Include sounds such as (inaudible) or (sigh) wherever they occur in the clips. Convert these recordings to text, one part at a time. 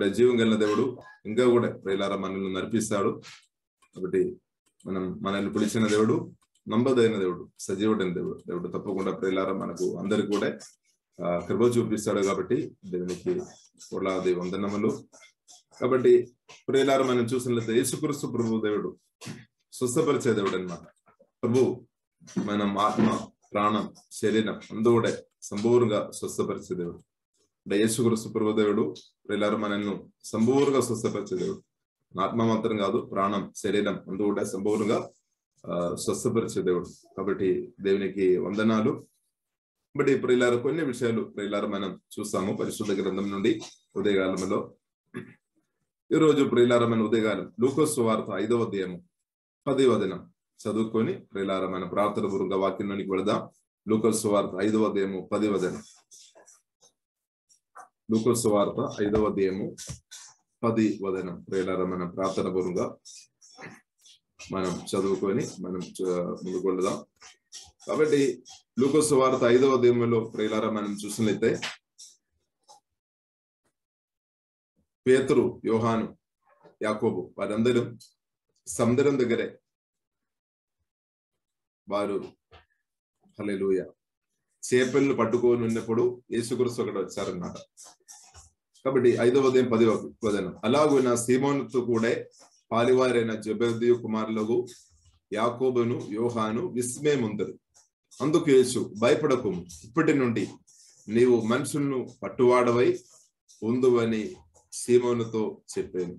కాబట్టి జీవం కలిగిన దేవుడు. ఇంకా కూడా ప్రేలార మనల్ని నడిపిస్తాడు. కాబట్టి మనం మనల్ని పిలిచిన దేవుడు నమ్మదైన దేవుడు సజీవుడైన దేవుడు. దేవుడు తప్పకుండా ప్రేలార మనకు అందరికి కూడా కృప చూపిస్తాడు కాబట్టి దేవునికి కోట్లాది వందనములు. కాబట్టి ప్రియులారా మనం చూసినట్లయితే యేసుక్రీస్తు ప్రభు దేవుడు స్వస్థపరిచే దేవుడు అనమాట ప్రభు మనం ఆత్మ ప్రాణం శరీరం అందు కూడా సంపూర్ణంగా స్వస్థపరిచే దేవుడు. అంటే యేసుక్రీస్తు ప్రభు దేవుడు ప్రియులారా మనల్ని సంపూర్ణంగా స్వస్థపరిచే దేవుడు. ఆత్మ మాత్రం కాదు ప్రాణం శరీరం అందు కూడా సంపూర్ణంగా స్వస్థపరిచే దేవుడు. కాబట్టి దేవునికి వందనాలు. బట్ ప్రియులార కొన్ని విషయాలు ప్రియులారు మనం చూస్తాము పరిశుద్ధ గ్రంథం నుండి ఉదయకాలంలో. ఈ రోజు ప్రియులార మన ఉదయకాలం లూకోస్ వార్త ఐదవ అధ్యాయము పది దినం. చదువుకొని ప్రియులార మన ప్రార్థన పూర్వక వాక్యంలోనికి వెళదాం. లూకోస్ వార్త ఐదవ అధ్యాయము పది దినం. లూకోస్ వార్త ఐదవ అధ్యాయము పది వదనం ప్రియులార మన ప్రార్థన పూర్వంగా మనం చదువుకొని మనం ముందుకొండదాం కాబట్టి లూకోస్ వార్త ఐదవ అధ్యాయంలో ప్రియులారా మనం చూసినట్లయితే పేతురు యోహాను యాకోబు వారందరూ సముద్రం దగ్గరే వారు హల్లెలూయా. చేపలను పట్టుకొని ఉన్నప్పుడు యేసుక్రీస్తు అక్కడ వచ్చారన్నమాట. కాబట్టి ఐదవ ఉదయం పది వదనం అలాగున సీమోనుతో కూడా పాలివారైన జబర్దియు కుమారులకు యాకోబును యోహాను విస్మయముందరు. అందుకు యేసు భయపడకు. ఇప్పటి నుండి నీవు మనుషులను పట్టువాడవై ఉందువని సీమోనుతో చెప్పాను.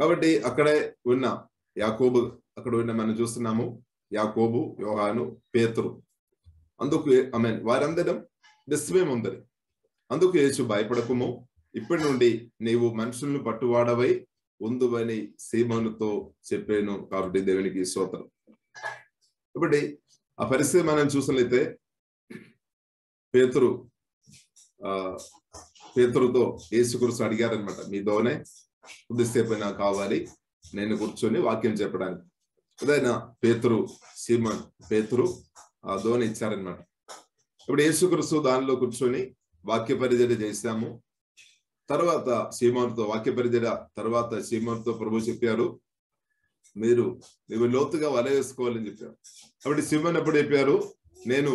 కాబట్టి అక్కడే ఉన్న యాకోబు అక్కడ ఉన్న మనం చూస్తున్నాము యాకోబు యోహాను పేతురు. అందుకు ఐ మీన్ వారందరం విస్మయం ఉందరి అందుకు యేసు భయపడకుము. ఇప్పటి నుండి నీవు మనుషులను పట్టువాడవై ఉందువని సీమనుతో చెప్పాను కాబట్టి దేవునికి స్తోత్రం. కాబట్టి ఆ పరిస్థితి మనం చూసినట్లయితే పేతురు ఆ పేతురుతో యేసుకురుసు అడిగారనమాట మీతోనే కొద్దిసేపు నాకు కావాలి నేను కూర్చొని వాక్యం చెప్పడానికి. అదైనా పేతురు సీమన్ పేతురు ఆ ధోని ఇచ్చారనమాట ఇప్పుడు యేసుక్రీస్తు దానిలో కూర్చొని వాక్య పరిచర్య చేశాము తర్వాత సీమోన్తో వాక్య పరిచర్య తర్వాత సీమోన్తో ప్రభు చెప్పారు మీరు నువ్వు లోతుగా వల వేసుకోవాలని చెప్పారు కాబట్టి సీమోన్ ఎప్పుడు చెప్పారు నేను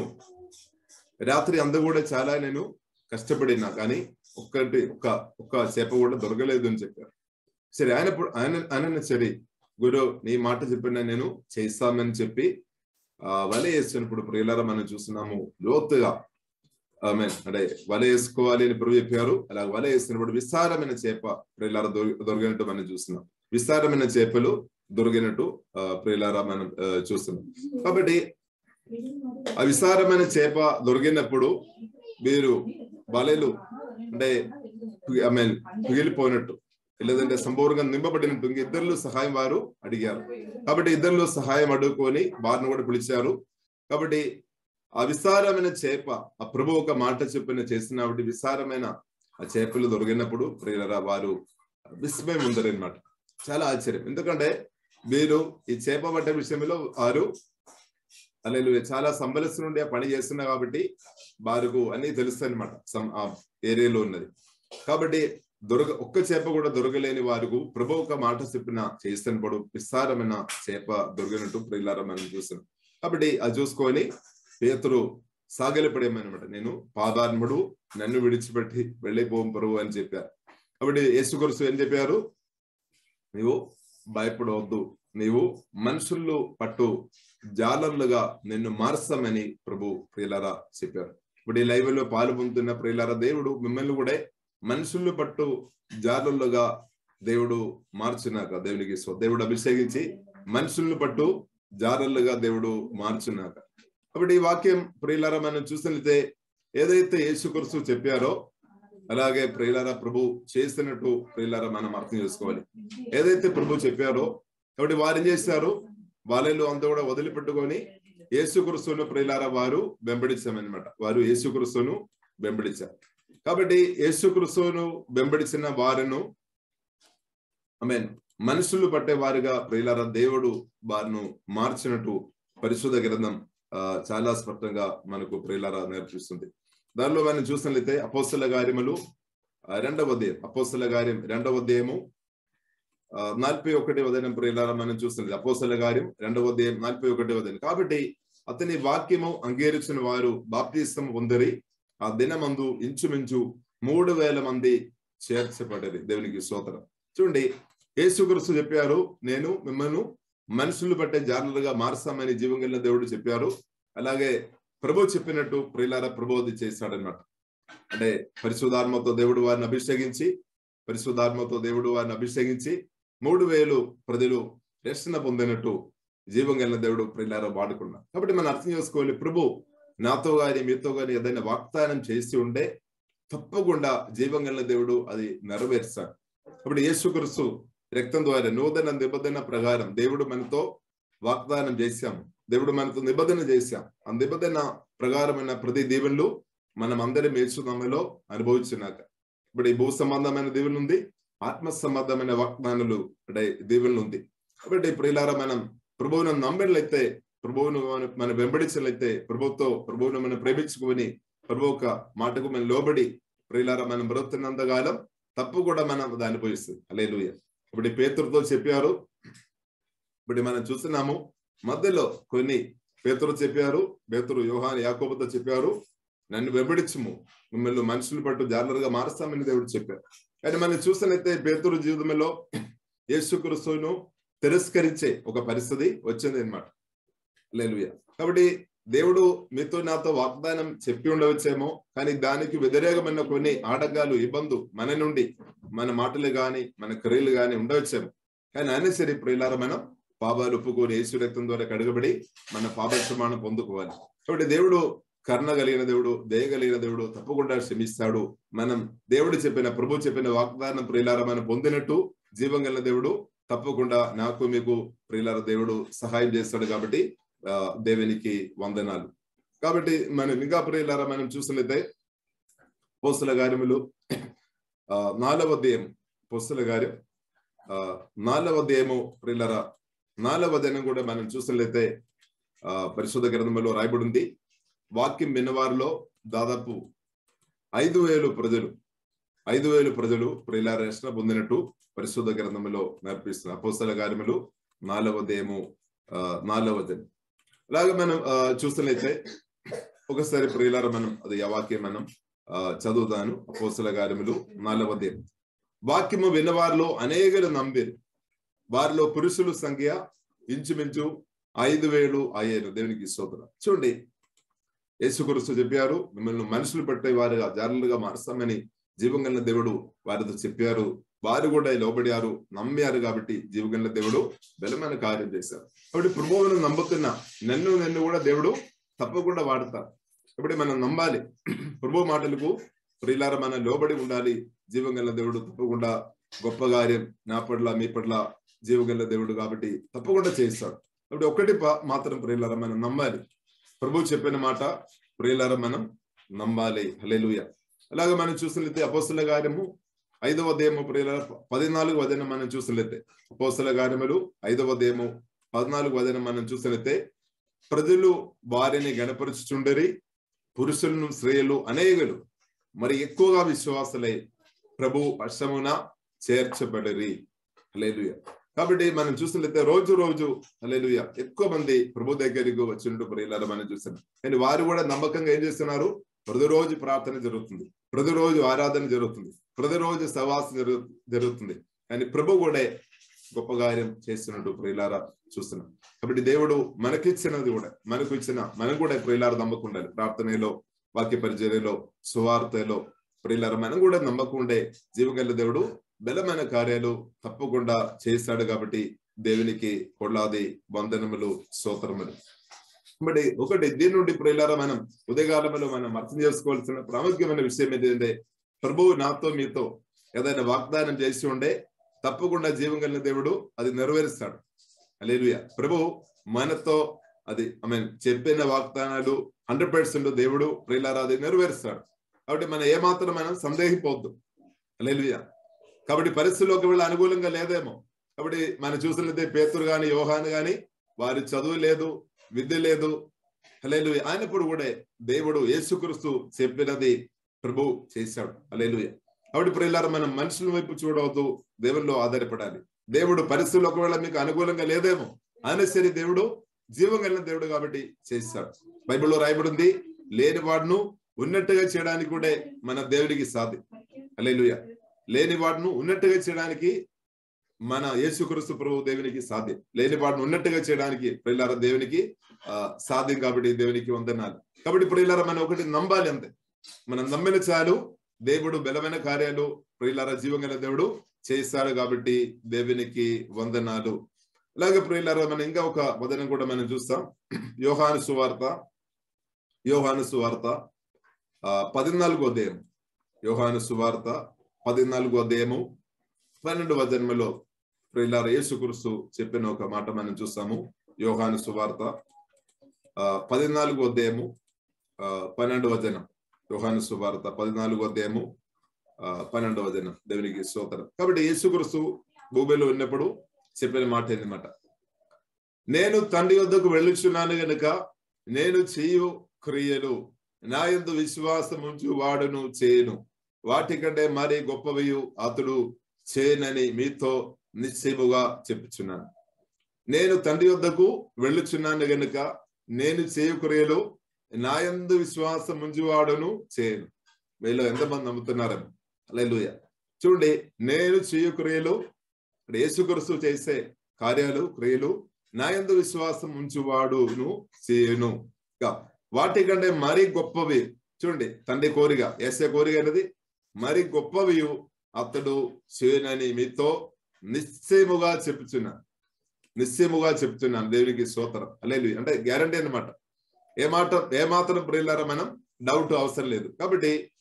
రాత్రి అందు కూడా చాలా నేను కష్టపడినా కానీ ఒక్కటి ఒక్క ఒక్క చేప కూడా దొరకలేదు అని చెప్పారు సరే ఆయన ఆయన ఆయన సరే గురు నీ మాట చెప్పిన నేను చేస్తామని చెప్పి ఆ వల వేసినప్పుడు ప్రియులారా మనం చూస్తున్నాము లోతుగా అంటే వల వేసుకోవాలి అని ప్రభు చెప్పారు. అలా వల వేసినప్పుడు విస్తారమైన చేప ప్రియులార దొరికినట్టు మనం చూస్తున్నాం. విస్తారమైన చేపలు దొరికినట్టు ప్రియులార మనం చూస్తున్నాం. కాబట్టి ఆ విస్తారమైన చేప దొరికినప్పుడు మీరు వలలు అంటే ఐ మీన్ పిగిలిపోయినట్టు లేదంటే సంపూర్ణంగా నింపబడినట్టు ఇంక ఇద్దరు సహాయం వారు అడిగారు. కాబట్టి ఇద్దరు సహాయం అడుగుకొని వారిని కూడా పిలిచారు. కాబట్టి ఆ విస్తారమైన చేప ఆ ప్రభు ఒక మాట చెప్పిన చేసిన కాబట్టి విస్తారమైన ఆ చేపలు దొరికినప్పుడు ప్రియులరా వారు విస్మయం ఉందరనమాట చాలా ఆశ్చర్యం. ఎందుకంటే వీరు ఈ చేప పట్టే విషయంలో వారు అలెలు చాలా సంబలిస్తు నుండి ఆ పని చేస్తున్నారు కాబట్టి వారికి అన్ని తెలుస్తాయి అనమాట ఆ ఏరియాలో ఉన్నది. కాబట్టి దొరక ఒక్క చేప కూడా దొరకలేని వారికి ప్రభు ఒక మాట చెప్పిన చేస్తున్నప్పుడు విస్తారమైన చేప దొరికినట్టు ప్రియులారా మనం చూసాం కాబట్టి అది చూసుకొని పేతురు సాగలిపడేమనమాట. నేను పాదాత్ముడు నన్ను విడిచిపెట్టి వెళ్ళిపోం ప్రభు అని చెప్పారు. కాబట్టి యేసుకొరుసు ఏం చెప్పారు? నీవు భయపడవద్దు. నీవు మనుషుల్లో పట్టు జాలర్లుగా నిన్ను మార్చమని ప్రభు ప్రియులరా చెప్పారు. ఇప్పుడు ఈ లైవ్లో పాలు పొందుతున్న ప్రియులారా దేవుడు మిమ్మల్ని కూడా మనుషుల్ని పట్టు జాలర్లుగా దేవుడు మార్చున్నాక దేవునికి దేవుడు అభిషేకించి మనుషుల్ని పట్టు జారల్లుగా దేవుడు మార్చున్నాక. కాబట్టి ఈ వాక్యం ప్రియులారా మనం చూసినట్లయితే ఏదైతే యేసుకృస్తు చెప్పారో అలాగే ప్రియులారా ప్రభు చేస్తున్నట్టు ప్రియులారా మనం అర్థం చేసుకోవాలి. ఏదైతే ప్రభు చెప్పారో కాబట్టి వారు ఏం చేశారు? వాళ్ళు అంతా కూడా వదిలిపెట్టుకొని యేసుక్రీస్తును ప్రియులారా వారు వెంబడించామన్నమాట. వారు యేసుక్రీస్తును వెంబడించారు. కాబట్టి యేసుక్రీస్తును వెంబడించిన వారిను ఐ మీన్ మనుషులు పట్టే వారిగా ప్రియులారా దేవుడు వారిను మార్చినట్టు పరిశుద్ధ గ్రంథం చాలా స్పష్టంగా మనకు ప్రియులారా నేర్పిస్తుంది. దానిలో మనం చూసినట్లయితే అపోస్తల కార్యములు రెండవ అధ్యాయం. అపోస్తల కార్యం రెండవ అధ్యాయము నలభై ఒకటి వదనం ప్రియులారా మనం చూస్తున్నది అపోస్తల కార్యం రెండవ అధ్యాయం నలభై ఒకటి వదనం కాబట్టి అతని వాక్యము అంగీకరించిన వారు బాప్తిస్తం పొందరి. ఆ దినమందు ఇంచుమించు మూడు వేల మంది చేర్చబడ్డది దేవునికి స్తోత్రం. చూడండి యేసుక్రీస్తు చెప్పారు నేను మిమ్మల్ని మనుషులు పట్టే జాగ్రత్తగా మారుస్తామని జీవం కలిగిన దేవుడు చెప్పారు. అలాగే ప్రభు చెప్పినట్టు ప్రియులార అది చేశాడనమాట అంటే పరిశుధాత్మతో దేవుడు వారిని అభిషేకించి పరిశుధాత్మతో దేవుడు వారిని అభిషేకించి మూడు వేలు ప్రజలు రక్షణ పొందినట్టు జీవం కలిగిన దేవుడు ప్రియులార వాడుకున్నారు కాబట్టి మనం అర్థం చేసుకోవాలి ప్రభు నాతో గాని మీతో గాని ఏదైనా వాగ్దానం చేసి ఉంటే తప్పకుండా జీవం కలిగిన దేవుడు అది నెరవేర్చాడు కాబట్టి యేసుక్రీస్తు రక్తం ద్వారా నూతన నిబంధన ప్రకారం దేవుడు మనతో వాగ్దానం చేశాం దేవుడు మనతో నిబంధన చేశాం. ఆ నిబంధన ప్రకారమైన ప్రతి దీవెనలు మనం అందరం యేసునామలో అనుభవించినాక. ఇప్పుడు ఈ భూ సంబంధమైన దీవెన ఉంది ఆత్మ సంబంధమైన వాగ్దానాలు అంటే దీవెనలు ఉంది. కాబట్టి ప్రియులారా మనం ప్రభువును నమ్మినట్లయితే ప్రభువును మనం- మనం వెంబడించినట్లయితే ప్రభుతో ప్రభువును మనం ప్రేమించుకొని ప్రభు ఒక మాటకు మనం లోబడి ప్రియులారా మనం బ్రతున్నంతకాలం తప్పు కూడా మనం అది అనుభవిస్తుంది అలేలుయ ఇప్పుడు ఈ పేతురుతో చెప్పారు. ఇప్పుడు మనం చూస్తున్నాము. మధ్యలో కొన్ని పేతురు చెప్పారు. పేతురు యోహాన్ యాకోబతో చెప్పారు. నన్ను వెంబడించము. మిమ్మల్ని మనుషులు పట్టు జాగ్రత్తగా మారుస్తామని దేవుడు చెప్పారు. కానీ మనం చూసినట్లయితే పేతురు జీవితంలో యేసుక్రీస్తును తిరస్కరించే ఒక పరిస్థితి వచ్చింది అనమాట లేలుయ కాబట్టి దేవుడు మీతో నాతో వాగ్దానం చెప్పి ఉండవచ్చేమో కానీ దానికి వ్యతిరేకమైన కొన్ని ఆటంకాలు ఇబ్బందు మన నుండి మన మాటలు గాని మన క్రియలు గాని ఉండవచ్చేమో. కానీ అయినా సరే ప్రియులారా మనం పాపాలు ఒప్పుకొని యేసు రక్తం ద్వారా కడగబడి మన పాప క్షమాణం పొందుకోవాలి. కాబట్టి దేవుడు కర్ణ కలిగిన దేవుడు దయ కలిగిన దేవుడు తప్పకుండా క్షమిస్తాడు. మనం దేవుడు చెప్పిన ప్రభు చెప్పిన వాగ్దానం ప్రియులారా మనం పొందినట్టు జీవం కలిగిన దేవుడు తప్పకుండా నాకు మీకు ప్రియులార దేవుడు సహాయం చేస్తాడు కాబట్టి దేవునికి వందనాలు. కాబట్టి మనం ఇంకా ప్రియులారా మనం చూసినట్లయితే పోస్తుల కార్యములు ఆ, నాలుగవ దేయం పోస్తుల కార్యం ఆ, నాలుగవ దేయము ప్రియులరా నాలుగవ దినం కూడా మనం చూసినట్లయితే ఆ, పరిశుద్ధ గ్రంథంలో రాయబడి ఉంది వాక్యం విన్నవారిలో దాదాపు ఐదు వేలు ప్రజలు ఐదు వేలు ప్రజలు ప్రియులార రక్షణ పొందినట్టు పరిశుద్ధ గ్రంథంలో నేర్పిస్తున్న అపోస్తల కార్యములు నాలుగవ దేయము ఆ, నాలుగవ దినం అలాగే మనం చూస్తున్నట్లయితే ఒకసారి ప్రియులార మనం అది వాక్యం మనం ఆ, చదువుతాను. అపోస్తల కార్యములు నాలుగవ వాక్యము విన్నవారిలో అనేకలు నంబిరు వారిలో పురుషుల సంఖ్య ఇంచుమించు ఐదు వేలు అయ్యారు దేవునికి శోధన చూడండి. యేసుకురుస్తూ చెప్పారు మిమ్మల్ని మనుషులు పట్టే వారుగా జారులుగా మారుస్తామని కలిగిన దేవుడు వారితో చెప్పారు. వారు కూడా లోబడారు నమ్మారు కాబట్టి జీవగల దేవుడు బలమైన కార్యం చేశారు. కాబట్టి ప్రభువును నమ్ముతున్న నన్ను నన్ను కూడా దేవుడు తప్పకుండా వాడతారు. ఇప్పుడు మనం నమ్మాలి. ప్రభు మాటలకు ప్రియులార మన లోబడి ఉండాలి. జీవగల దేవుడు తప్పకుండా గొప్ప కార్యం నా పట్ల మీ పట్ల జీవగల దేవుడు కాబట్టి తప్పకుండా చేస్తాడు కాబట్టి ఒకటి మాత్రం ప్రియులార మనం నమ్మాలి. ప్రభు చెప్పిన మాట ప్రియులార మనం నమ్మాలి. హలేలుయ అలాగే మనం చూసినట్లయితే అపోస్తుల కార్యము ఐదవ అధ్యాయము ప్రియుల పద్నాలుగు వదనం మనం చూసినట్లయితే అపోస్తుల కార్యములు ఐదవ దేమో పద్నాలుగు వదనం మనం చూసినట్లయితే ప్రజలు వారిని గణపరుచుచుండరి పురుషులను స్త్రీలు అనేకులు మరి ఎక్కువగా విశ్వాసులై ప్రభు వర్షమున చేర్చబడరి. హలేలుయ కాబట్టి మనం చూసినట్లయితే రోజు రోజు హలేలుయ ఎక్కువ మంది ప్రభు దగ్గరికి వచ్చినట్టు ప్రియులారా మనం చూస్తున్నాం కానీ వారు కూడా నమ్మకంగా ఏం చేస్తున్నారు? ప్రతిరోజు ప్రార్థన జరుగుతుంది. ప్రతిరోజు ఆరాధన జరుగుతుంది. ప్రతిరోజు సవాసం జరుగు జరుగుతుంది. కానీ ప్రభు కూడా గొప్ప కార్యం చేస్తున్నట్టు ప్రియులారా చూస్తున్నాం. కాబట్టి దేవుడు మనకిచ్చినది కూడా మనకు ఇచ్చిన మనం కూడా ప్రియులారా నమ్మకం ఉండాలి ప్రార్థనలో వాక్య పరిచర్యలో సువార్తలో ప్రియులారా మనం కూడా నమ్మకం ఉండే జీవగల దేవుడు బలమైన కార్యాలు తప్పకుండా చేస్తాడు కాబట్టి దేవునికి కొట్లాది వందనములు స్తోత్రములు. మరి ఒకటి దీని నుండి ప్రియులారా మనం ఉదయకాలంలో మనం అర్థం చేసుకోవాల్సిన ప్రాముఖ్యమైన విషయం ఏంటంటే ప్రభువు నాతో మీతో ఏదైనా వాగ్దానం చేసి ఉండే తప్పకుండా జీవం కలిగిన దేవుడు అది నెరవేరుస్తాడు. అలేలుయ ప్రభు మనతో అది ఐ మీన్ చెప్పిన వాగ్దానాలు హండ్రెడ్ పర్సెంట్ దేవుడు ప్రియులారా అది నెరవేరుస్తాడు. కాబట్టి మనం ఏమాత్రం మనం సందేహిపోవద్దు. అలేలుయ కాబట్టి పరిస్థితుల్లోకి వెళ్ళి అనుకూలంగా లేదేమో. కాబట్టి మనం చూసినట్లయితే పేతురు కానీ యోహాను కానీ వారి చదువు లేదు విద్య లేదు. అలేలు ఆయనప్పుడు కూడా దేవుడు యేసుక్రీస్తు చెప్పినది ప్రభు చేశాడు. అలేలుయ కాబట్టి ప్రియులారా మనం మనుషుల వైపు చూడవద్దు దేవుల్లో ఆధారపడాలి. దేవుడు పరిస్థితులు ఒకవేళ మీకు అనుకూలంగా లేదేమో అయినా సరే దేవుడు జీవం కలిగిన దేవుడు కాబట్టి చేస్తాడు. బైబిల్లో రాయబడింది లేని వాడును ఉన్నట్టుగా చేయడానికి కూడా మన దేవుడికి సాధ్యం. అలేలుయ లేని వాడును ఉన్నట్టుగా చేయడానికి మన యేసుక్రీస్తు ప్రభు దేవునికి సాధ్యం. లేని వాడిని ఉన్నట్టుగా చేయడానికి ప్రియులార దేవునికి ఆ సాధ్యం కాబట్టి దేవునికి వందనాలు. కాబట్టి ప్రియులార మనం ఒకటి నమ్మాలి అంతే. మనం నమ్మిన చాలు. దేవుడు బలమైన కార్యాలు ప్రియులార జీవంగల దేవుడు చేస్తాడు కాబట్టి దేవునికి వందనాలు. అలాగే ప్రియులార మనం ఇంకా ఒక వదనం కూడా మనం చూస్తాం. యోహాను సువార్త యోహాను సువార్త ఆ పద్నాలుగో అధ్యాయం. యోహాను సువార్త పద్నాలుగో అధ్యాయము పన్నెండు వచనములో ప్రియులార యేసుక్రీస్తు చెప్పిన ఒక మాట మనం చూస్తాము. యోహాను సువార్త ఆ పద్నాలుగో అధ్యాయము ఆ పన్నెండు వచనం. యోహాను సువార్త పద్నాలుగో అధ్యాయము పన్నెండవ పన్నెండు దేవునికి స్తోత్రం. కాబట్టి యేసుక్రీస్తు భూమిలో ఉన్నప్పుడు చెప్పిన మాట ఏంటన్నమాట నేను తండ్రి వద్దకు వెళ్ళుచున్నాను గనుక నేను చేయు క్రియలు నా ఎందు విశ్వాసం ఉంచు వాడును చేయను. వాటికంటే మరీ గొప్పవియు అతడు చేయనని మీతో నిశ్చయముగా చెప్పుచున్నాను. నేను తండ్రి వద్దకు వెళ్ళుచున్నాను గనుక నేను చేయు క్రియలు నాయందు విశ్వాసం ముంజువాడును చేయను వీళ్ళు ఎంతమంది నమ్ముతున్నారని లూయ చూడండి నేను చేయు క్రియలు యేసుకరుసు చేసే కార్యాలు క్రియలు నాయందు విశ్వాసం ఉంచువాడును చేయను వాటికంటే మరీ గొప్పవి చూడండి తండ్రి కోరిక. ఏసే కోరిక అనేది మరి గొప్పవి అతడు చేయనని మీతో నిశ్చయముగా చెప్తున్నాను నిశ్చయముగా చెప్తున్నాను దేవునికి సోతరం అలేదు అంటే గ్యారంటీ అనమాట ఏమాత్రం ఏమాత్రం ప్రియులారా మనం డౌట్ అవసరం లేదు. కాబట్టి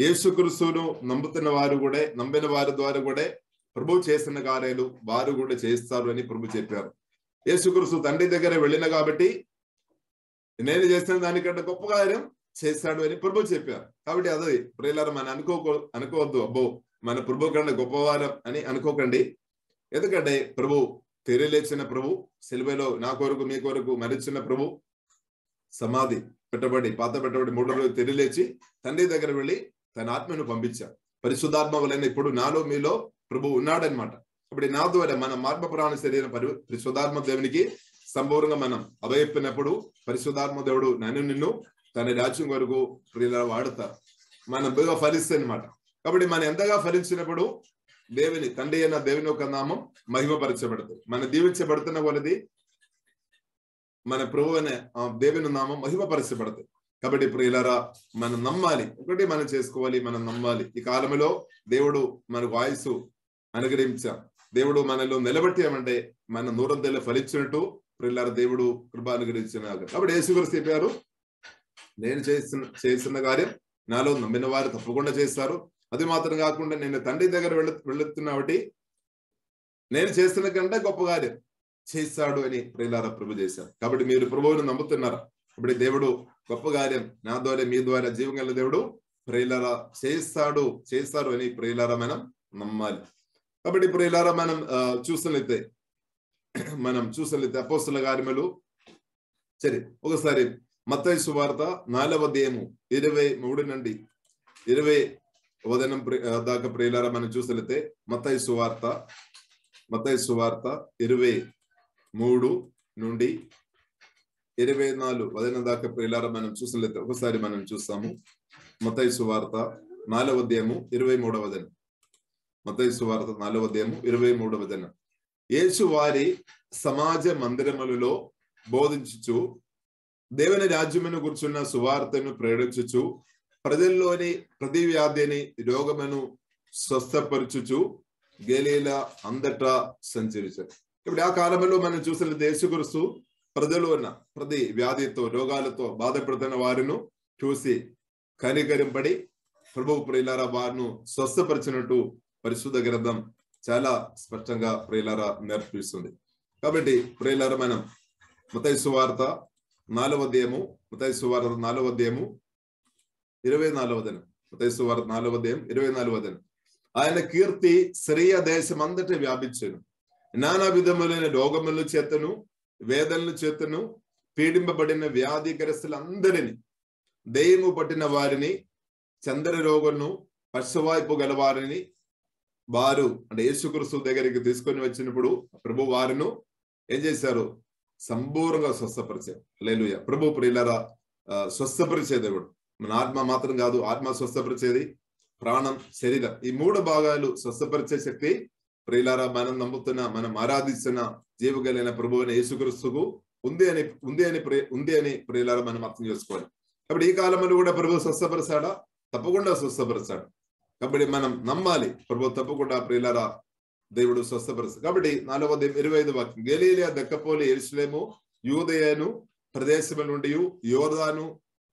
యేసుక్రీస్తును నమ్ముతున్న వారు కూడా నమ్మిన వారి ద్వారా కూడా ప్రభు చేసిన కార్యాలు వారు కూడా చేస్తారు అని ప్రభు చెప్పారు. యేసుక్రీస్తు తండ్రి దగ్గర వెళ్ళిన కాబట్టి నేను చేసిన దానికంటే గొప్ప కార్యం చేస్తాడు అని ప్రభు చెప్పారు. కాబట్టి అదే ప్రియులారా మనం అనుకో అనుకోవద్దు. అబ్బో మన ప్రభు కంటే గొప్పవారం అని అనుకోకండి. ఎందుకంటే ప్రభు తెరలేచిన ప్రభు సెలవులో నా కొరకు మీ కొరకు మరిచిన ప్రభు సమాధి పెట్టబడి పాత పెట్టబడి మూడు రోజులు తండ్రి దగ్గర వెళ్ళి తన ఆత్మను పంపించాడు పరిశుద్ధాత్మ వలన ఇప్పుడు నాలో మీలో ప్రభు ఉన్నాడనమాట ఇప్పుడు నా ద్వారా మన మార్మ పురాణ శరీరం పరి పరిశుధాత్మ దేవునికి సంపూర్ణంగా మనం అభయప్పినప్పుడు పరిశుధాత్మ దేవుడు నన్ను నిన్ను తన రాజ్యం వరకు ఇలా వాడతారు. మనం బాగా ఫలిస్తుంది అనమాట కాబట్టి మనం ఎంతగా ఫలించినప్పుడు దేవుని తండ్రి అయిన దేవుని యొక్క నామం మహిమపరచబడుతుంది. మన దీవించబడుతున్న కొలది మన ప్రభువనే అనే దేవుని నామం మహిమపరచబడతాయి కాబట్టి ప్రియులరా మనం నమ్మాలి. ఒకటి మనం చేసుకోవాలి మనం నమ్మాలి. ఈ కాలంలో దేవుడు మనకు ఆయుసు అనుగ్రహించాం దేవుడు మనలో నిలబెట్టామంటే మన నూరంతెల్ల ఫలించినట్టు ప్రిల్లర దేవుడు కృప అనుగ్రహించిన కాబట్టి యేసుగురు చెప్పారు నేను చేస్తున్న చేస్తున్న కార్యం నాలో నమ్మిన వారు తప్పకుండా చేస్తారు. అది మాత్రం కాకుండా నేను తండ్రి దగ్గర వెళ్ళ వెళుతున్నా కాబట్టి నేను చేస్తున్న కంటే గొప్ప కార్యం. చేస్తాడు అని ప్రియులార ప్రభు చేశారు కాబట్టి మీరు ప్రభువును నమ్ముతున్నారా ఇప్పుడు దేవుడు గొప్ప కార్యం నా ద్వారా మీ ద్వారా జీవం దేవుడు ప్రియులారా చేస్తాడు చేస్తారు అని ప్రియులారా మనం నమ్మాలి కాబట్టి ప్రియులారా మనం చూసినట్లయితే మనం చూసినట్లయితే అపోస్తుల కార్యములు సరే ఒకసారి మత్తయి సువార్త నాలుగవ దేము ఇరవై మూడు నుండి ఇరవై వదనం దాకా ప్రియులారా మనం చూసినట్లయితే మత్తయి సువార్త మత్తయి సువార్త ఇరవై మూడు నుండి ఇరవై నాలుగు. వదిన దాకా ప్రియులారా మనం చూసినట్లయితే ఒకసారి మనం చూస్తాము. మత్తయి సువార్త నాలుగవ అధ్యాయము ఇరవై మూడవ వదనం మత్తయి సువార్త నాలుగవ అధ్యాయము ఇరవై మూడవ వదనం యేసు వారి సమాజ మందిరములలో బోధించుచు దేవుని రాజ్యమును కూర్చున్న సువార్తను ప్రేరేపించుచు ప్రజల్లోని ప్రతి వ్యాధిని రోగమును స్వస్థపరచుచు గెలీల అంతటా సంచరించారు ఇప్పుడు ఆ కాలంలో మనం చూసిన దేశగురుసు ప్రజలు ఉన్న ప్రతి వ్యాధితో రోగాలతో బాధపడుతున్న వారిను చూసి కనికరింపడి ప్రభు ప్రియులారా వారిను స్వస్థపరిచినట్టు పరిశుద్ధ గ్రంథం చాలా స్పష్టంగా ప్రియులారా నేర్పిస్తుంది. కాబట్టి ప్రియులారా మనం మతైసు వార్త నాలుగవ అధ్యాయము మతైసు వార్త నాలుగవ అధ్యాయము ఇరవై నాలుగవ దినం. మతైసు వార్త నాలుగవ అధ్యాయం ఇరవై నాలుగవ దినం. ఆయన కీర్తి సిరియ దేశమంతటి అంతటి వ్యాపించాను. నానా విధములైన రోగముల చేతను వేదనల చేతను పీడింపబడిన వ్యాధిగ్రస్తులందరినీ దయ్యము పట్టిన వారిని చంద్ర రోగను పశ్చవాయిపు గలవారిని వారు అంటే యేసుక్రీస్తు దగ్గరికి తీసుకొని వచ్చినప్పుడు ప్రభు వారిను ఏం చేశారు? సంపూర్ణంగా స్వస్థపరిచారు. లేలుయ ప్రభు ప్రియులరా స్వస్థపరిచే దేవుడు. మన ఆత్మ మాత్రం కాదు ఆత్మ స్వస్థపరిచేది ప్రాణం శరీరం. ఈ మూడు భాగాలు స్వస్థపరిచే శక్తి ప్రియులారా మనం నమ్ముతున్న మనం ఆరాధిస్తున్న జీవగలైన ప్రభు అయిన యేసుక్రీస్తుకు ఉంది అని ఉంది అని ఉంది అని ప్రియులారా మనం అర్థం చేసుకోవాలి. కాబట్టి ఈ కాలంలో కూడా ప్రభు స్వస్థపరచాడా? తప్పకుండా స్వస్థపరచాడు. కాబట్టి మనం నమ్మాలి ప్రభు తప్పకుండా ప్రియులారా దేవుడు స్వస్థపరుస్తాడు కాబట్టి నాలుగవ అధ్యాయం ఇరవై ఐదు వాక్యం గెలీలియా దక్కపోలి ఎరుసలేము యూదయను ప్రదేశము నుండి యోర్దాను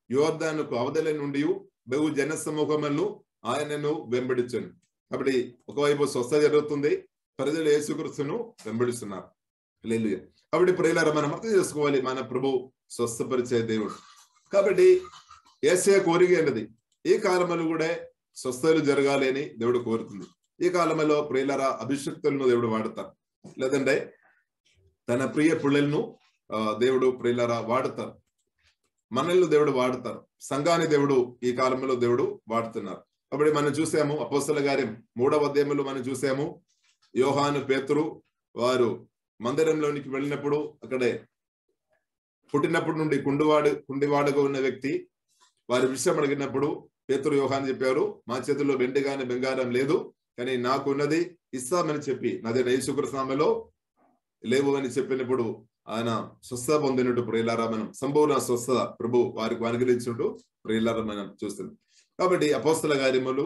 యోర్దానుకు అవతల నుండి బహు జన సమూహములను ఆయనను వెంబడించను. కాబట్టి ఒకవైపు స్వస్థ జరుగుతుంది ప్రజలు యేసుక్రీస్తును వెంబడిస్తున్నారు. లేదు కాబట్టి ప్రియులారా మనం అర్థం చేసుకోవాలి మన ప్రభు స్వస్థపరిచే దేవుడు. కాబట్టి ఏసే కోరిక అన్నది ఈ కాలంలో కూడా స్వస్థలు జరగాలి అని దేవుడు కోరుతుంది. ఈ కాలంలో ప్రియులరా అభిషక్తులను దేవుడు వాడతారు. లేదంటే తన ప్రియ పిల్లలను దేవుడు ప్రియులరా వాడతారు. మనల్ని దేవుడు వాడతారు. సంఘాన్ని దేవుడు ఈ కాలంలో దేవుడు వాడుతున్నారు. కాబట్టి మనం చూసాము అపోస్తల గారి మూడవ అధ్యాయంలో మనం చూసాము. యోహాను పేతురు వారు మందిరంలోనికి వెళ్ళినప్పుడు అక్కడే పుట్టినప్పటి నుండి కుండివాడు కుండివాడుగా ఉన్న వ్యక్తి వారి విషయం అడిగినప్పుడు పేతురు యోహాన్ చెప్పారు మా చేతుల్లో వెండి కానీ బంగారం లేదు కానీ నాకున్నది ఇస్తామని చెప్పి. నాదే యేసుకృష్ణామలో లేవు అని చెప్పినప్పుడు ఆయన స్వస్థ పొందినట్టు ప్రియులారా మనం సంపూర్ణ స్వస్థ ప్రభు వారికి అనుగ్రహించినట్టు ప్రియులారా మనం కాబట్టి అపోస్తల కార్యములు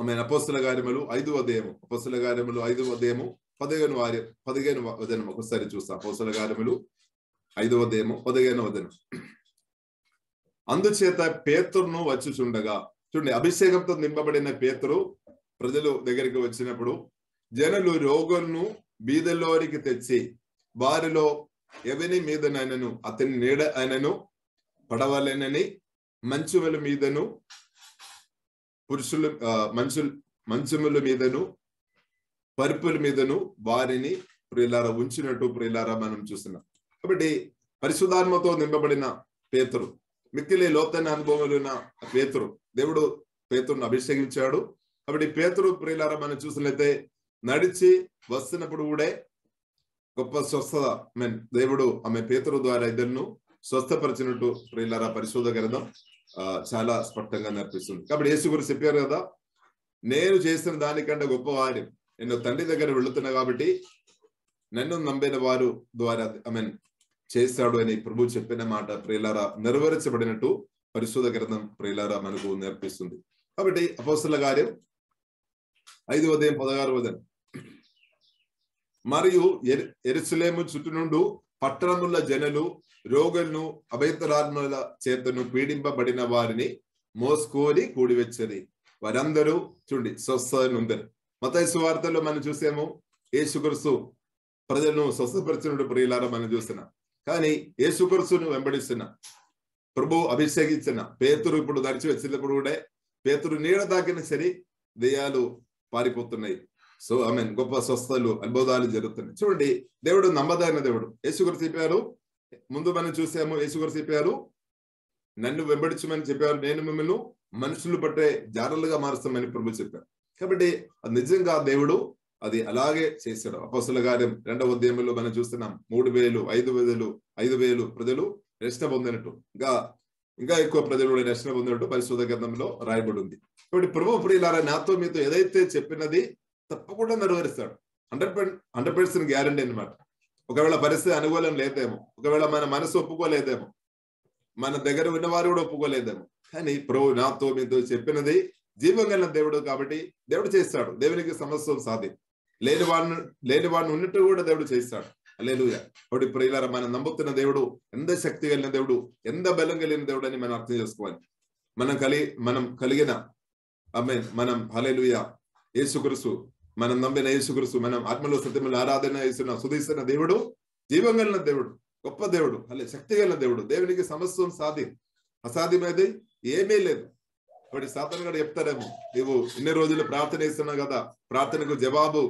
ఆమె అపోస్తల కార్యములు ఐదు అధ్యాయము. అపోస్తల కార్యములు ఐదు అధ్యాయము పదిహేను వారి పదిహేను వదనం ఒకసారి చూస్తాం. అపోస్తల కార్యములు ఐదు అధ్యాయము పదిహేను వదనం అందుచేత పేతురును వచ్చుచుండగా చూడండి అభిషేకంతో నింపబడిన పేతురు ప్రజలు దగ్గరికి వచ్చినప్పుడు జనులు రోగులను బీదలోనికి తెచ్చి వారిలో ఎవని మీదనైనను అతని నీడ అయినను పడవలేనని మంచుముల మీదను పురుషులు ఆ, మనుషులు మంచముల మీదను పరుపుల మీదను వారిని ప్రియులారా ఉంచినట్టు ప్రియులారా మనం చూస్తున్నాం. కాబట్టి పరిశుధాత్మతో నింపబడిన పేతురు మిక్కిలి లోతైన అనుభవాలు ఉన్న పేతురు. దేవుడు పేతురును అభిషేకించాడు. కాబట్టి పేతురు ప్రియులారా మనం చూసినట్లయితే నడిచి వస్తున్నప్పుడు కూడా గొప్ప స్వస్థత మీన్ దేవుడు ఆమె పేతురు ద్వారా ఇద్దరును స్వస్థపరిచినట్టు ప్రియులారా పరిశోధ గ్రంథం చాలా స్పష్టంగా నేర్పిస్తుంది. కాబట్టి యేసుగురు చెప్పారు కదా నేను చేసిన దానికంటే గొప్పవాడి నేను తండ్రి దగ్గర వెళుతున్నా కాబట్టి నన్ను నమ్మిన వారు ద్వారా ఐ మీన్ చేస్తాడు అని ప్రభు చెప్పిన మాట ప్రియులారా నెరవేర్చబడినట్టు పరిశోధ గ్రంథం ప్రియులారా మనకు నేర్పిస్తుంది. కాబట్టి అపోస్తుల కార్యం ఐదు ఉదయం పదహారు ఉదయం మరియు ఎరుసలేము చుట్టూ నుండు పట్టణముల జనులు రోగులను అభైతరాత్మల చేతను పీడింపబడిన వారిని మోసుకొని కూడివెచ్చది వారందరూ చూడండి స్వస్థ నుందరు మతైసు వార్తల్లో మనం చూసాము యేసుక్రీస్తు ప్రజలను స్వస్థపరిచినట్టు ప్రియులారా మనం చూసిన కానీ యేసుక్రీస్తును వెంబడిస్తున్న ప్రభు అభిషేకించిన పేతురు ఇప్పుడు దరిచి వచ్చినప్పుడు కూడా పేతురు నీడ తాకిన సరి దెయ్యాలు పారిపోతున్నాయి. సో ఐ మీన్ గొప్ప స్వస్థలు అద్భుతాలు జరుగుతున్నాయి. చూడండి దేవుడు నమ్మదైన దేవుడు. యేసుగురు చెప్పారు ముందు మనం చూసాము యేసుగురు చెప్పారు నన్ను వెంబడించమని చెప్పారు నేను మిమ్మల్ని మనుషులు పట్టే జారలుగా మారుస్తామని ప్రభు చెప్పారు. కాబట్టి అది నిజంగా దేవుడు అది అలాగే చేశాడు. అపసుల కార్యం రెండవ ఉద్యమంలో మనం చూస్తున్నాం మూడు వేలు ఐదు వేలు ఐదు వేలు ప్రజలు రక్షణ పొందినట్టు. ఇంకా ఇంకా ఎక్కువ ప్రజలు కూడా రక్షణ పొందినట్టు పరిశోధ గ్రంథంలో రాయబడి ఉంది. కాబట్టి ప్రభు ప్రియులారా నాతో మీతో ఏదైతే చెప్పినది తప్పకుండా నెరవేరుస్తాడు హండ్రెడ్ హండ్రెడ్ పర్సెంట్ గ్యారంటీ అనమాట ఒకవేళ పరిస్థితి అనుకూలం లేదేమో ఒకవేళ మన మనసు ఒప్పుకోలేదేమో మన దగ్గర ఉన్నవారు కూడా ఒప్పుకోలేదేమో కానీ ప్రభు నాతో మీతో చెప్పినది జీవం కలిగిన దేవుడు కాబట్టి దేవుడు చేస్తాడు దేవునికి సమస్తం సాధ్యం లేని వాడిని లేని వాడిని ఉన్నట్టు కూడా దేవుడు చేస్తాడు లేలుయ కాబట్టి ప్రియులారా మనం నమ్ముతున్న దేవుడు ఎంత శక్తి కలిగిన దేవుడు ఎంత బలం కలిగిన దేవుడు అని మనం అర్థం చేసుకోవాలి మనం కలిగి మనం కలిగిన ఆమె మనం హలేలుయ యేసుక్రీస్తు మనం నమ్మిన యేసుక్రీస్తు మనం ఆత్మలో సత్యములు ఆరాధన చేస్తున్న సుధిస్తున్న దేవుడు జీవం కలిగిన దేవుడు గొప్ప దేవుడు అలే శక్తి కలిగిన దేవుడు దేవునికి సమస్తం సాధ్యం. అసాధ్యమైనది ఏమీ లేదు. కాబట్టి సాతాను కూడా చెప్తారేమో నువ్వు ఇన్ని రోజులు ప్రార్థన చేస్తున్నావు కదా ప్రార్థనకు జవాబు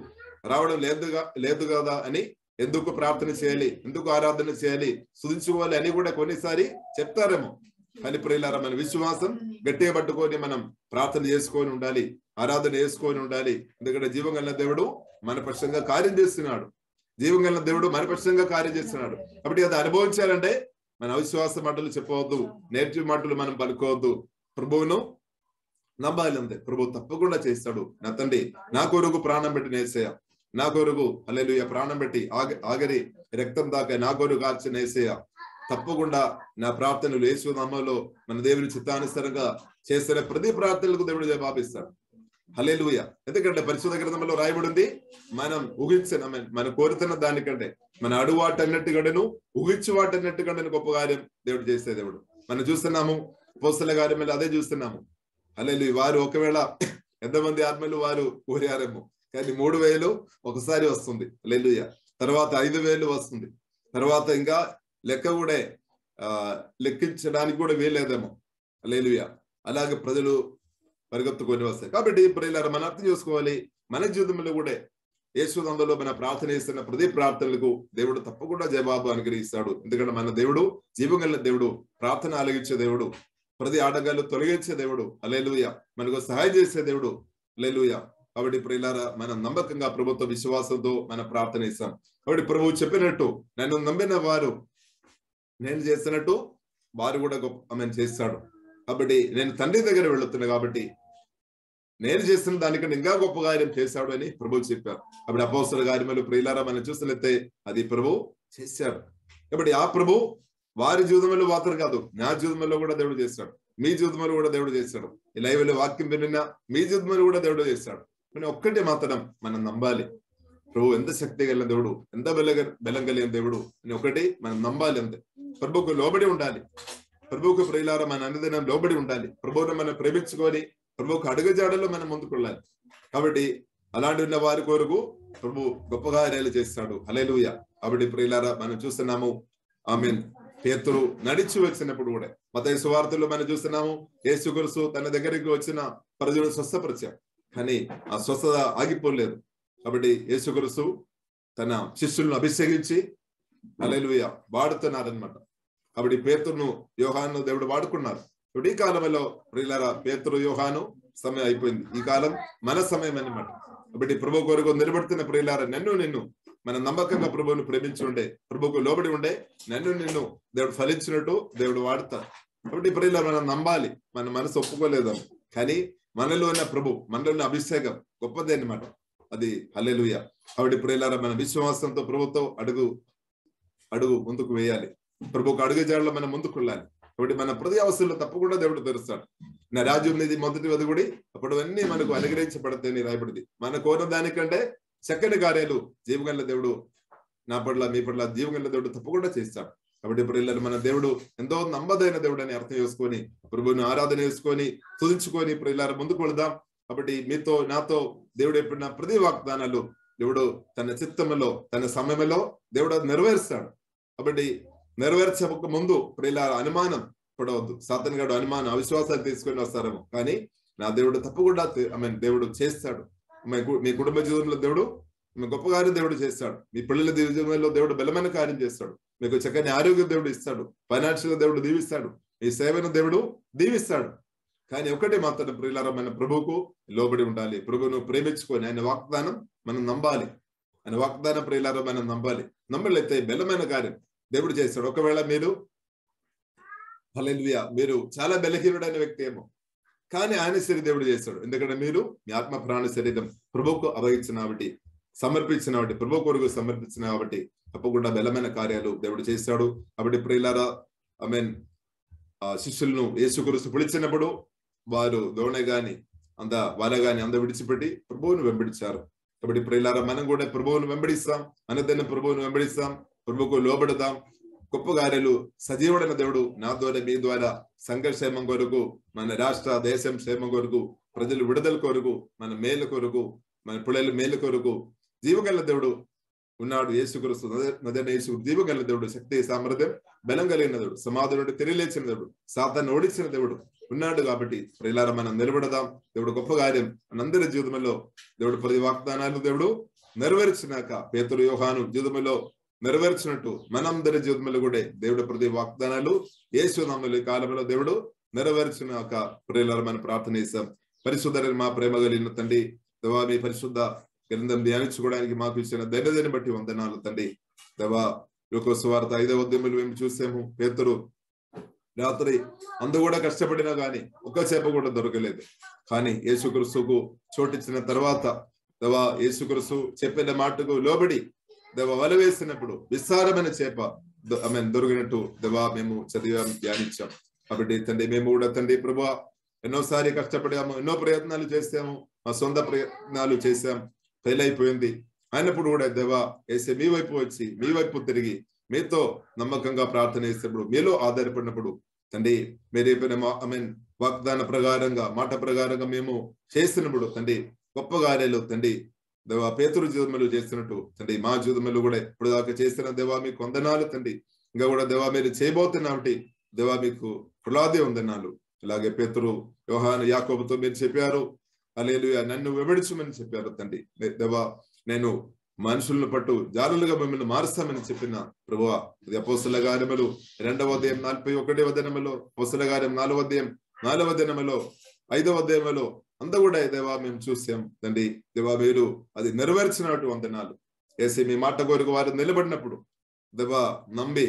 రావడం లేదుగా లేదు కదా అని ఎందుకు ప్రార్థన చేయాలి ఎందుకు ఆరాధన చేయాలి సుధించుకోవాలి అని కూడా కొన్నిసారి చెప్తారేమో. కానీ ప్రియులారా మన విశ్వాసం గట్టిగా పట్టుకొని మనం ప్రార్థన చేసుకొని ఉండాలి ఆరాధన చేసుకొని ఉండాలి. ఎందుకంటే జీవం కలిగిన దేవుడు మన పక్షంగా కార్యం చేస్తున్నాడు. జీవం కలిగిన దేవుడు మన పక్షంగా కార్యం చేస్తున్నాడు. కాబట్టి అది అనుభవించాలంటే మన అవిశ్వాస మాటలు చెప్పవద్దు నేర్చు మాటలు మనం పలుకోవద్దు. ప్రభువును నమ్మాలి అంతే. ప్రభు తప్పకుండా చేస్తాడు. నా తండ్రి నా కొరకు ప్రాణం పెట్టి నేసేయ. నా కొరకు అల్లెలుయ ప్రాణం పెట్టి ఆగ ఆగరి రక్తం దాకా నా కొరకు కాల్చి నేసేయ. తప్పకుండా నా ప్రార్థనలు యేసు నామంలో మన దేవుని చిత్తానుసరంగా చేస్తున్న ప్రతి ప్రార్థనలకు దేవుడు జవాబిస్తాడు హలేలుయ ఎందుకంటే పరిశుద్ధ గ్రంథంలో రాయబడింది మనం ఊహించిన మనం కోరుతున్న దానికంటే మన అడువాటన్నట్టుగాను ఊహించు వాటన్నట్టుగాను గొప్ప కార్యం దేవుడు చేసే దేవుడు. మనం చూస్తున్నాము పోస్తల కార్యం అదే చూస్తున్నాము. అల్లెలు వారు ఒకవేళ (coughs) ఎంతమంది ఆత్మలు వారు కోరారేమో కానీ మూడు వేలు ఒకసారి వస్తుంది. లెల్లుయ తర్వాత ఐదు వేలు వస్తుంది. తర్వాత ఇంకా లెక్క కూడా ఆ లెక్కించడానికి కూడా వీల్లేదేమో. లేలుయ అలాగే ప్రజలు పరిగెత్తుకొని వస్తాయి కాబట్టి ప్రియులారా మనం అర్థం చేసుకోవాలి. మన జీవితంలో కూడా యేసుదంలో మన ప్రార్థన చేస్తున్న ప్రతి ప్రార్థనలకు దేవుడు తప్పకుండా జవాబు అనుగ్రహిస్తాడు. ఎందుకంటే మన దేవుడు జీవగల దేవుడు ప్రార్థన ఆలగించే దేవుడు ప్రతి ఆటగాళ్ళు తొలగించే దేవుడు. అలేలుయ మనకు సహాయం చేసే దేవుడు. అలేలుయ కాబట్టి ప్రియులారా మనం నమ్మకంగా ప్రభుత్వ విశ్వాసంతో మన ప్రార్థన ఇస్తాం కాబట్టి ప్రభువు చెప్పినట్టు నన్ను నమ్మిన వారు నేను చేసినట్టు వారు కూడా గొప్ప ఆమె చేస్తాడు. కాబట్టి నేను తండ్రి దగ్గర వెళుతున్నా కాబట్టి నేను చేసిన దానికంటే ఇంకా గొప్ప కార్యం చేశాడు అని ప్రభు చెప్పారు. అప్పుడు అపోసర కార్యములు ప్రియులారా మనం చూసినట్లయితే అది ప్రభు చేశాడు. కాబట్టి ఆ ప్రభు వారి జీవితంలో మాత్రం కాదు నా జీవితంలో కూడా దేవుడు చేస్తాడు. మీ జీవితంలో కూడా దేవుడు చేస్తాడు. ఈ లైవ్లో వాక్యం వినినా మీ జీవితంలో కూడా దేవుడు చేస్తాడు. కానీ ఒక్కటి మాత్రం మనం నమ్మాలి. ప్రభు ఎంత శక్తి కలిగిన దేవుడు ఎంత బెల బలం కలిగిన దేవుడు అని ఒకటి మనం నమ్మాలి అంతే. ప్రభుకు లోబడి ఉండాలి. ప్రభువుకు ప్రియులారా మన అనుదినం లోబడి ఉండాలి. ప్రభువును మనం ప్రేమించుకొని ప్రభువుకు అడుగుజాడలో మనం ముందుకు వెళ్ళాలి కాబట్టి అలాంటి ఉన్న వారి కొరకు ప్రభు గొప్ప కార్యాలు చేస్తాడు. హలేలుయ కాబట్టి ప్రియులారా మనం చూస్తున్నాము. ఐ మీన్ పేతురు నడిచి వచ్చినప్పుడు కూడా మత సువార్తల్లో మనం చూస్తున్నాము యేసు గురుసు తన దగ్గరికి వచ్చిన ప్రజలు స్వస్థపరిచారు కానీ ఆ స్వస్థత ఆగిపోలేదు. కాబట్టి యేసు గురుసు తన శిష్యులను అభిషేకించి అలెలుయ వాడుతున్నారనమాట కాబట్టి పేతురును యోహాను దేవుడు వాడుకున్నారు. ఇప్పుడు ఈ కాలంలో ప్రియులారా పేతురు యోహాను సమయం అయిపోయింది. ఈ కాలం మన సమయం అన్నమాట. కాబట్టి ప్రభు కొరకు నిలబడుతున్న ప్రియులారా నన్ను నిన్ను మన నమ్మకంగా ప్రభువును ప్రేమించి ఉండే ప్రభుకు లోబడి ఉండే నన్ను నిన్ను దేవుడు ఫలించినట్టు దేవుడు వాడతారు కాబట్టి ప్రియుల మనం నమ్మాలి మన మనసు ఒప్పుకోలేదు కానీ మనలో ఉన్న ప్రభు మనలో ఉన్న అభిషేకం గొప్పదే అనమాట అది హల్లెలుయ. కాబట్టి ప్రియులారా మన విశ్వాసంతో ప్రభుతో అడుగు అడుగు ముందుకు వేయాలి. ప్రభుకు అడుగు జాడలో మనం ముందుకు వెళ్ళాలి. కాబట్టి మన ప్రతి అవసరంలో తప్పకుండా దేవుడు తెరుస్తాడు. నా రాజ్యం అనేది మొదటి వదుగుడి అప్పుడు అన్ని మనకు అనుగ్రహించబడతాయని రాయబడింది. మన కోరిన దానికంటే చక్కని కార్యాలు జీవగల దేవుడు నా పట్ల మీ పట్ల జీవగల దేవుడు తప్పకుండా చేస్తాడు. కాబట్టి ఇప్పుడు మన దేవుడు ఎంతో నమ్మదైన దేవుడు అని అర్థం చేసుకొని ప్రభుని ఆరాధన చేసుకొని తుదించుకొని ఇప్పుడు ముందుకు వెళదాం. కాబట్టి మీతో నాతో దేవుడు ఎప్పుడిన ప్రతి వాగ్దానాలు దేవుడు తన చిత్తములో తన సమయంలో దేవుడు నెరవేరుస్తాడు. కాబట్టి నెరవేర్చక ముందు ఇప్పుడు అనుమానం పడవద్దు. సాతన్ గారు అనుమానం అవిశ్వాసాలు తీసుకొని వస్తారేమో. కానీ నా దేవుడు తప్పకుండా ఐ మీన్ దేవుడు చేస్తాడు. మీ కుటుంబ జీవితంలో దేవుడు మీ గొప్ప కార్యం దేవుడు చేస్తాడు. మీ పిల్లల జీవితంలో దేవుడు బలమైన కార్యం చేస్తాడు. మీకు చక్కని ఆరోగ్య దేవుడు ఇస్తాడు. ఫైనాన్షియల్ దేవుడు దీవిస్తాడు. ఈ సేవను దేవుడు దీవిస్తాడు. కానీ ఒకటి మాత్రం ప్రియులారమైన ప్రభువుకు లోబడి ఉండాలి. ప్రభువును ప్రేమించుకొని ఆయన వాగ్దానం మనం నమ్మాలి. ఆయన వాగ్దాన ప్రియులారా మనం నమ్మాలి. నమ్మలైతే బలమైన కార్యం. దేవుడు చేస్తాడు. ఒకవేళ మీరు ఫలెల్వియా మీరు చాలా బలహీనుడైన వ్యక్తి ఏమో కానీ ఆయన శరీర దేవుడు చేస్తాడు. ఎందుకంటే మీరు మీ ఆత్మ ప్రాణ శరీరం ప్రభువుకు అవగించిన కాబట్టి సమర్పించిన కాబట్టి ప్రభు కొరకు సమర్పించిన కాబట్టి తప్పకుండా బలమైన కార్యాలు దేవుడు చేస్తాడు. కాబట్టి ప్రియులారా ఐ మీన్ శిష్యులను యేసు గురుసు పిలిచినప్పుడు వారు దోణె గాని అంద వాళ్ళ గాని అంద విడిచిపెట్టి ప్రభువును వెంబడించారు. కాబట్టి ప్రియులారా మనం కూడా ప్రభువును వెంబడిస్తాం అనదైన ప్రభువును వెంబడిస్తాం. ప్రభుకు లోబడదాం గొప్ప కార్యాలు సజీవుడైన దేవుడు నా ద్వారా మీ ద్వారా సంఘక్షేమం కొరకు మన రాష్ట్ర దేశం క్షేమం కొరకు ప్రజలు విడుదల కొరకు మన మేలు కొరకు మన పిల్లల మేలు కొరకు జీవగల దేవుడు ఉన్నాడు యేసుక్రీస్తు నదన యేసు జీవగల దేవుడు శక్తి సామర్థ్యం బలం కలిగిన దేవుడు సమాధుడు తెలియలేచిన దేవుడు సాతాన్ని ఓడించిన దేవుడు ఉన్నాడు కాబట్టి ప్రియులారా మనం నిలబడదాం. దేవుడు గొప్ప కార్యం మనందరి జీవితంలో దేవుడు ప్రతి వాగ్దానాలు దేవుడు నెరవేర్చినాక పేతురు యోహాను జీవితంలో నెరవేర్చినట్టు మనందరి జీవితంలో కూడా దేవుడు ప్రతి వాగ్దానాలు యేసు కాలంలో దేవుడు నెరవేర్చిన ఒక ప్రేలర ప్రార్థన చేశాం. పరిశుద్ధ మా ప్రేమ కలిగిన తండ్రి దేవా మీ పరిశుద్ధ గ్రంథం ధ్యానించుకోవడానికి మాకు ఇచ్చిన ధైర్యదని బట్టి వందనాలు తండ్రి. దేవా యొక్క వార్త ఐదవ ఉద్యములు మేము చూసాము. పేతురు రాత్రి అందు కూడా కష్టపడినా గాని ఒక చేప కూడా దొరకలేదు. కానీ యేసుక్రీస్తుకు చోటిచ్చిన తర్వాత దేవా యేసుక్రీస్తు చెప్పిన మాటకు లోబడి దెవ వల వేసినప్పుడు విస్తారమైన చేప ఐ మీన్ దొరికినట్టు దెవా మేము చదివాం ధ్యానించాం. కాబట్టి తండ్రి మేము కూడా తండ్రి ప్రభా ఎన్నోసారి కష్టపడాము ఎన్నో ప్రయత్నాలు చేసాము మా సొంత ప్రయత్నాలు చేశాం ఫెయిల్ అయిపోయింది అయినప్పుడు కూడా దేవా వేసే మీ వైపు వచ్చి మీ వైపు తిరిగి మీతో నమ్మకంగా ప్రార్థన చేసినప్పుడు మీలో ఆధారపడినప్పుడు తండ్రి మీరు ఐ మీన్ వాగ్దాన ప్రకారంగా మాట ప్రకారంగా మేము చేసినప్పుడు తండ్రి గొప్ప కార్యాలు తండ్రి దేవా పేతురు జీవితములు చేస్తున్నట్టు తండ్రి మా జీవితములు కూడా ఇప్పుడు దాకా చేసిన దేవా మీకు వందనాలు తండ్రి. ఇంకా కూడా దేవా మీరు చేయబోతున్నటి దేవా మీకు పులాది వందనాలు. ఇలాగే పేతురు వ్యవహాన యాకోబుతో మీరు చెప్పారు. అలేలు నన్ను వెంబడించమని చెప్పారు తండ్రి. దేవా నేను మనుషులను పట్టు జారులుగా మిమ్మల్ని మారుస్తామని చెప్పిన ప్రభువా. ఇది అపోసల రెండవ ఉదయం నలభై ఒకటి వదనములో అపోసల గారం నాలుగవ అధ్యాయం నాలుగవ దినములో ఐదవ అధ్యాయంలో అంతా కూడా దేవా మేము చూసాం తండ్రి దేవా మీరు అది నెరవేర్చినట్టు వందనాలు. వేసి మీ మాట కోరిక వారు నిలబడినప్పుడు దేవా నమ్మి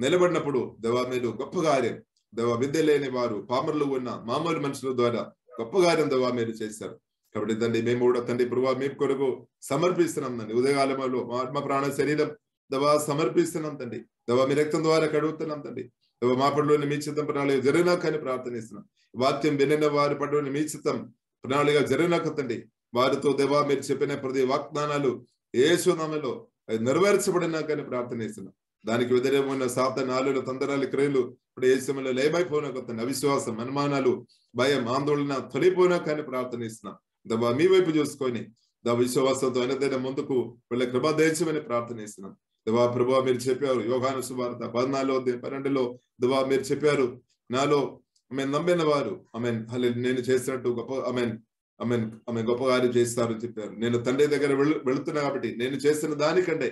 నిలబడినప్పుడు దేవా మీరు గొప్ప కార్యం. దేవా విద్య లేని వారు పామరులు ఉన్న మామూలు మనుషుల ద్వారా గొప్ప కార్యం దేవా మీరు చేశారు. కాబట్టి తండ్రి మేము కూడా తండ్రి ప్రభావ మీ కొరకు సమర్పిస్తున్నాం తండ్రి. ఉదయకాలంలో మా ఆత్మ ప్రాణ శరీరం దవా సమర్పిస్తున్నాం తండ్రి. దవా మీ రక్తం ద్వారా కడుగుతున్నాం తండ్రి. మా పడులోని మీ చిత్తం ప్రణాళిక జరిగినాకని ప్రార్థనిస్తున్నాం వాక్యం వినిన వారి పడులోని మీ చిత్తం ప్రణాళిక జరిగినాక తండ్రి వారితో దేవా మీరు చెప్పిన ప్రతి వాగ్దానాలు ఏసునామలో అది నెరవేర్చబడినాకని ప్రార్థనిస్తున్నాం దానికి వ్యతిరేకమైన సాత నాలుగు తందరాలు క్రియలు ఇప్పుడు ఏ సమయంలో లేమైపోయినాక తండ్రి అవిశ్వాసం అనుమానాలు భయం ఆందోళన తొలిపోయినా కానీ ప్రార్థనిస్తున్నాం దబా మీ వైపు చూసుకొని దా విశ్వాసంతో అనేదైనా ముందుకు వీళ్ళ కృప దేశమని ప్రార్థనిస్తున్నాం దేవా ప్రభా మీరు చెప్పారు యోగాను సువార్త పద్నాలుగు పన్నెండులో దివా మీరు చెప్పారు నాలో ఆమె నమ్మిన వారు ఆమె నేను చేసినట్టు గొప్ప ఆమె ఆమె ఆమె గొప్ప కార్యం చేస్తారు చెప్పారు. నేను తండ్రి దగ్గర వెళుతున్నా కాబట్టి నేను చేసిన దానికంటే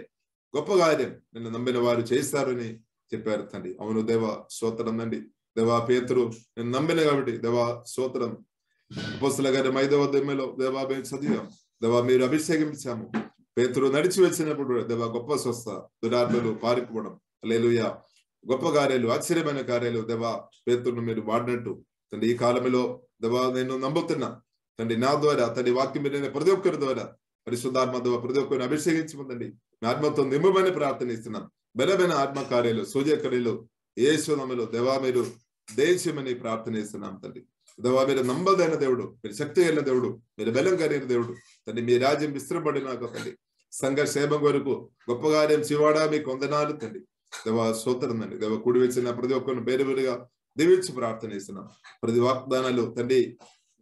గొప్ప కార్యం నిన్ను నమ్మిన వారు చేస్తారని చెప్పారు తండ్రి. అవును దేవ స్తోత్రం నండి. దేవా పేతురు నేను నమ్మిన కాబట్టి దేవా స్తోత్రం. అపోస్తుల గారి మైదవ దెమ్మలో దేవా మేము చదివాం. దేవా మీరు అభిషేకించాము. పేతురు నడిచి వచ్చినప్పుడు దేవా గొప్ప స్వస్థ దురాత్మలు పారిపోవడం. లేలుయ గొప్ప కార్యాలు ఆశ్చర్యమైన కార్యాలు దేవా పేతురును మీరు వాడినట్టు. తండ్రి ఈ కాలంలో దేవా నేను నమ్ముతున్నా. తండ్రి నా ద్వారా తండ్రి వాక్యం మీద ప్రతి ఒక్కరి ద్వారా పరిశుద్ధాత్మ ద్వారా ప్రతి ఒక్కరిని అభిషేకించమందండి మీ ఆత్మతో నిమ్మమని ప్రార్థనిస్తున్నాం బలమైన ఆత్మ కార్యాలు సూర్యకర్యలు ఏ శోధములు దేవా మీరు దేశమని ప్రార్థనిస్తున్నాం తండ్రి. దేవా మీరు నమ్మదైన దేవుడు మీరు శక్తి అయిన దేవుడు మీరు బలం కలిగిన దేవుడు తండ్రి మీ రాజ్యం విస్తృపడినాక తండ్రి సంఘ క్షేమం కొరకు గొప్ప కార్యం శివాడా మీకు వందనాలు తండ్రి దేవా సూత్రం తండ్రి దేవ కూడి వచ్చిన ప్రతి ఒక్కరిని పేరు పేరుగా దీవించి ప్రార్థన చేస్తున్నాం. ప్రతి వాగ్దానాలు తండ్రి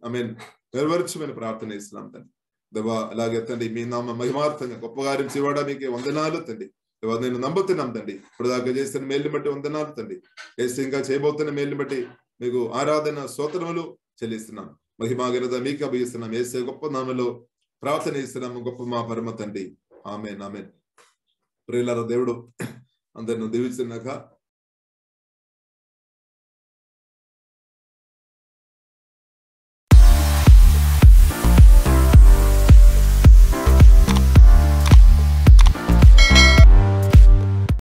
ఐ మీన్ నెరవేర్చమని ప్రార్థన చేస్తున్నాం తండ్రి దేవా అలాగే తండ్రి మీ నామ మహిమార్థంగా గొప్ప కార్యం శివాడా మీకు వందనాలు తండ్రి నేను నమ్ముతున్నాం తండ్రి ఇప్పుడు దాకా చేసిన మేలు బట్టి వందనాలు తండ్రి వేసి ఇంకా చేయబోతున్న మేలు బట్టి మీకు ఆరాధన స్తోత్రములు చెల్లిస్తున్నాం. మహిమాగనత మీకు అభిస్తున్నాం వేసే గొప్ప నామలో ప్రార్థన ఇస్తున్నాము గొప్ప మా పరమ తండ్రి. ఆమె నామెన్ ప్రియులారా దేవుడు అందరిని దీవిస్తున్నాక